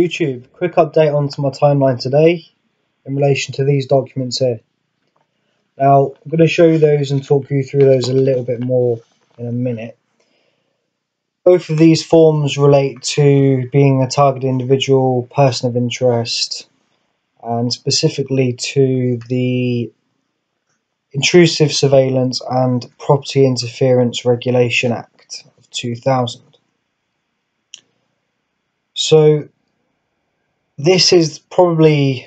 YouTube, quick update onto my timeline today in relation to these documents here. Now, I'm going to show you those and talk you through those a little bit more in a minute. Both of these forms relate to being a target individual, person of interest, and specifically to the Intrusive Surveillance and Property Interference Regulation Act of 2000. So, this is probably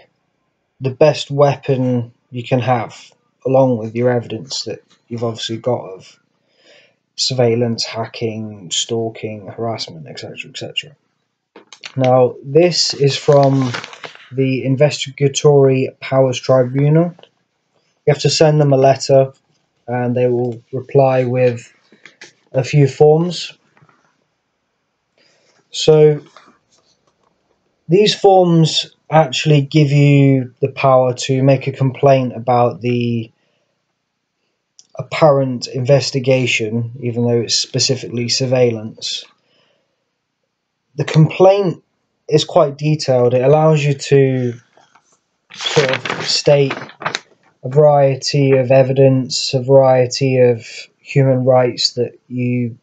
the best weapon you can have, along with your evidence that you've obviously got of surveillance, hacking, stalking, harassment, etc. etc. Now, this is from the Investigatory Powers Tribunal. You have to send them a letter and they will reply with a few forms. So, these forms actually give you the power to make a complaint about the apparent investigation, even though it's specifically surveillance. The complaint is quite detailed. It allows you to sort of state a variety of evidence, a variety of human rights that you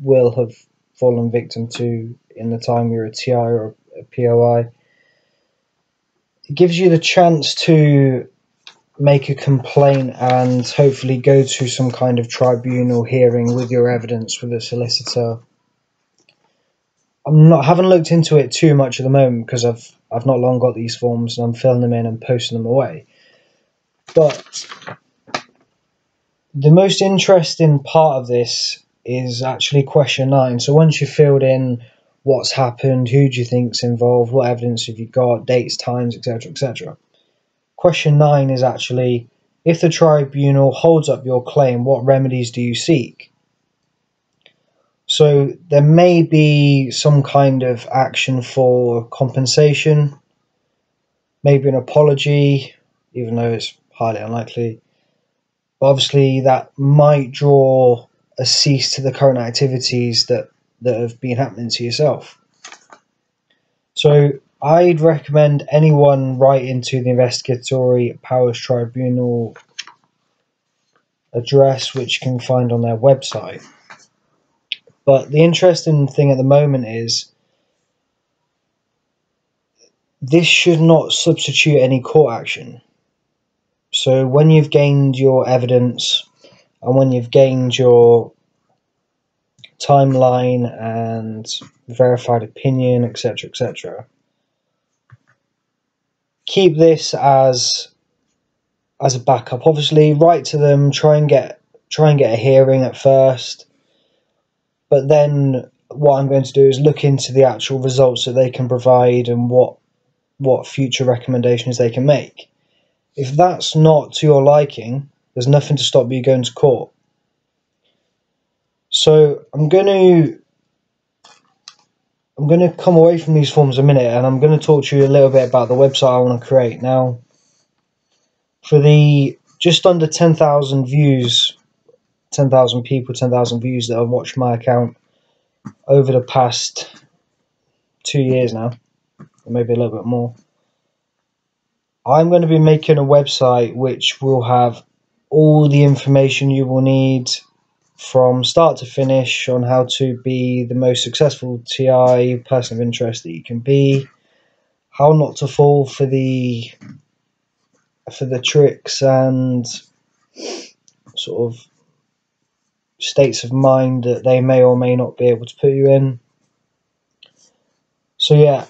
will have fallen victim to in the time you're a TI or POI. It gives you the chance to make a complaint and hopefully go to some kind of tribunal hearing with your evidence with a solicitor. I'm not haven't looked into it too much at the moment because I've I've not long got these forms and I'm filling them in and posting them away. But the most interesting part of this is actually question nine. So once you've filled in what's happened, who do you think's involved, what evidence have you got, dates, times, etc., etc. Question nine is actually if the tribunal holds up your claim, what remedies do you seek? So there may be some kind of action for compensation, maybe an apology, even though it's highly unlikely. But obviously, that might draw a cease to the current activities that that have been happening to yourself. So I'd recommend anyone write into the Investigatory Powers Tribunal address, which you can find on their website. But the interesting thing at the moment is this should not substitute any court action. So when you've gained your evidence and when you've gained your timeline and verified opinion, etc., etc. Keep this as as a backup. Obviously, write to them. Try and get try and get a hearing at first, but then what I'm going to do is look into the actual results that they can provide and what what future recommendations they can make. If that's not to your liking, there's nothing to stop you going to court. So I'm going to I'm going to come away from these forms a minute and I'm going to talk to you a little bit about the website I want to create. Now, for the just under 10,000 views, 10,000 people, 10,000 views that have watched my account over the past two years now, maybe a little bit more, I'm going to be making a website which will have all the information you will need from start to finish on how to be the most successful TI person of interest that you can be, how not to fall for the for the tricks and sort of states of mind that they may or may not be able to put you in. So yeah,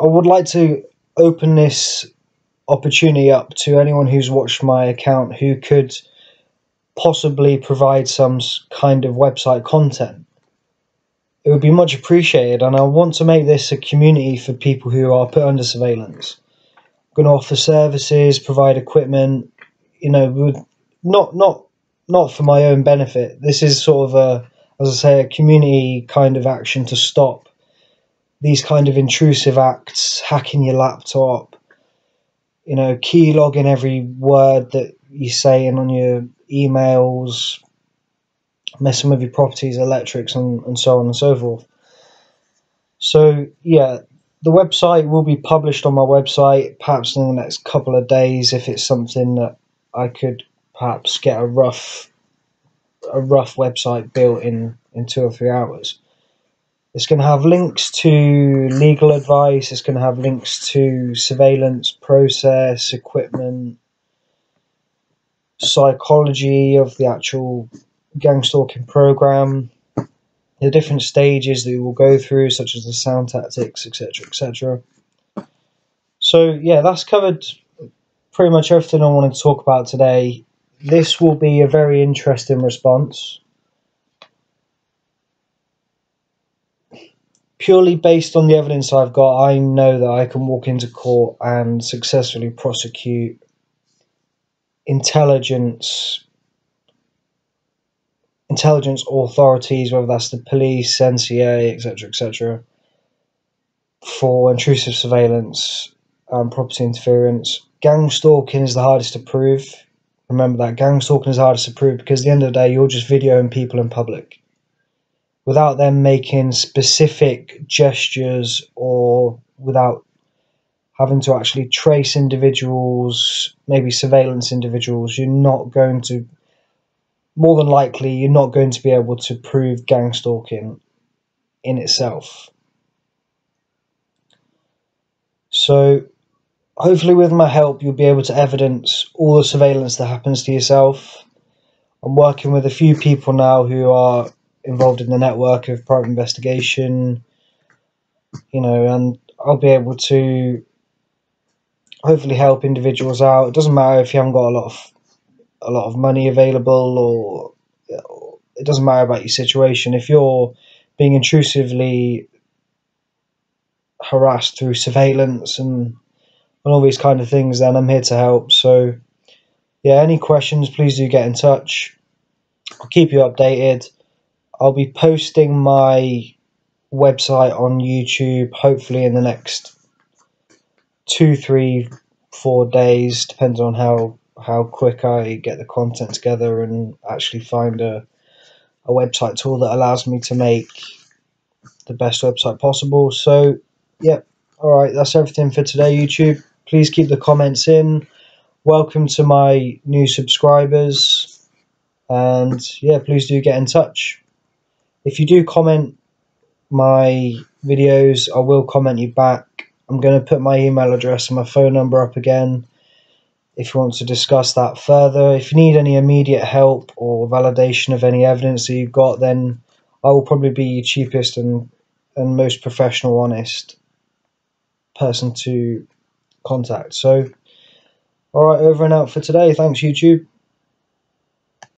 I would like to open this opportunity up to anyone who's watched my account who could possibly provide some kind of website content. It would be much appreciated, and I want to make this a community for people who are put under surveillance. I'm going to offer services, provide equipment, you know, not not not for my own benefit. This is sort of a, as I say, a community kind of action to stop these kind of intrusive acts, hacking your laptop, you know, keylogging every word that you say in on your emails, messing with your properties, electrics, and, and so on and so forth. So, yeah, the website will be published on my website perhaps in the next couple of days if it's something that I could perhaps get a rough a rough website built in in two or three hours. It's going to have links to legal advice. It's going to have links to surveillance process, equipment, psychology of the actual gang stalking program, the different stages that we will go through, such as the sound tactics, etc., etc. So yeah, that's covered pretty much everything I wanted to talk about today. This will be a very interesting response. Purely based on the evidence I've got, I know that I can walk into court and successfully prosecute intelligence intelligence authorities, whether that's the police, NCA, etc., etc., for intrusive surveillance and property interference. Gang stalking is the hardest to prove. Remember that gang stalking is hardest to prove because at the end of the day, you're just videoing people in public without them making specific gestures or without having to actually trace individuals, maybe surveillance individuals. You're not going to more than likely you're not going to be able to prove gang stalking in itself. So, hopefully, with my help, you'll be able to evidence all the surveillance that happens to yourself. I'm working with a few people now who are involved in the network of private investigation, you know, and I'll be able to hopefully help individuals out. It doesn't matter if you haven't got a lot of a lot of money available or it doesn't matter about your situation. If you're being intrusively harassed through surveillance and and all these kind of things then i'm here to help. So yeah any questions please do get in touch. I'll keep you updated. I'll be posting my website on youtube hopefully in the next two three four days depends on how how quick I get the content together and actually find a, a website tool that allows me to make the best website possible. So, yeah, all right, that's everything for today, YouTube. Please keep the comments in. Welcome to my new subscribers. And yeah, please do get in touch. If you do comment my videos, I will comment you back. I'm going to put my email address and my phone number up again if you want to discuss that further. If you need any immediate help or validation of any evidence that you've got, then I will probably be your cheapest and, and most professional, honest person to contact. So, all right, over and out for today. Thanks, YouTube.